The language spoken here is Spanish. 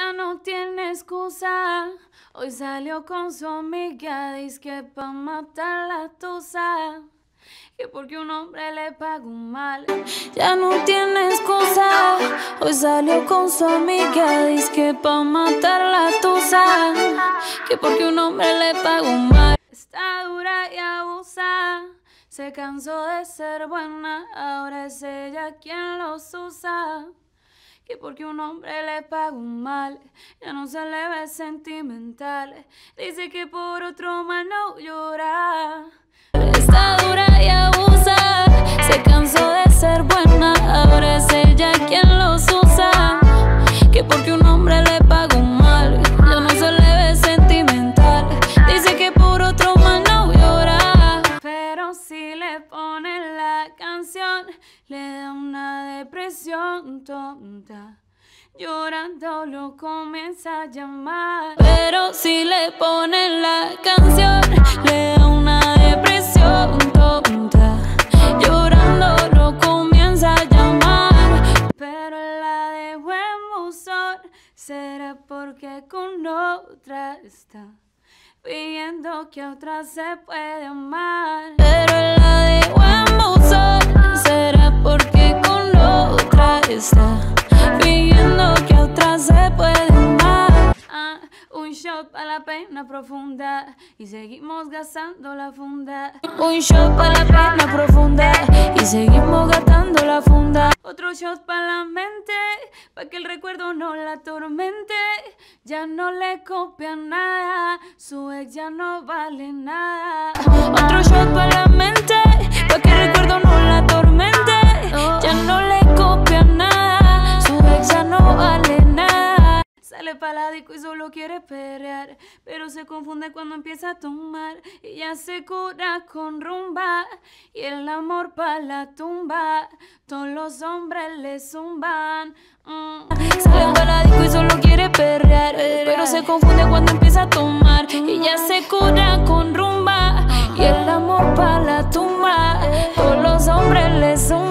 Ya no tiene excusa. Hoy salió con su amiga, dice que pa' matar la tusa. Que porque un hombre le pagó mal. Ya no tiene excusa. Hoy salió con su amiga, dice que pa' matar la tusa. Que porque un hombre le pagó mal. Está dura y abusa. Se cansó de ser buena, ahora es ella quien los usa. Que porque un hombre le paga un mal, ya no se le ve sentimental. Dice que por otro mal no llora. Le da una depresión tonta. Llorando lo comienza a llamar. Pero si le pone la canción, le da una depresión tonta. Llorando lo comienza a llamar. Pero la de buen buzón será porque con otra está. Pidiendo que otra se puede amar. Pero está. Pidiendo que otra se puede amar. Ah, un shot para la pena profunda y seguimos gastando la funda. Un shot para la pena profunda y seguimos gastando la funda. Otro shot para la mente, para que el recuerdo no la atormente. Ya no le copia nada, su ex ya no vale nada. Otro shot para la mente, paládico y solo quiere perrear, pero se confunde cuando empieza a tomar y ya se cura con rumba y el amor para la tumba, todos los hombres le zumban. Mm. Sale paladico y solo quiere perrear, pero se confunde cuando empieza a tomar y ya se cura con rumba y el amor para la tumba, todos los hombres le zumban.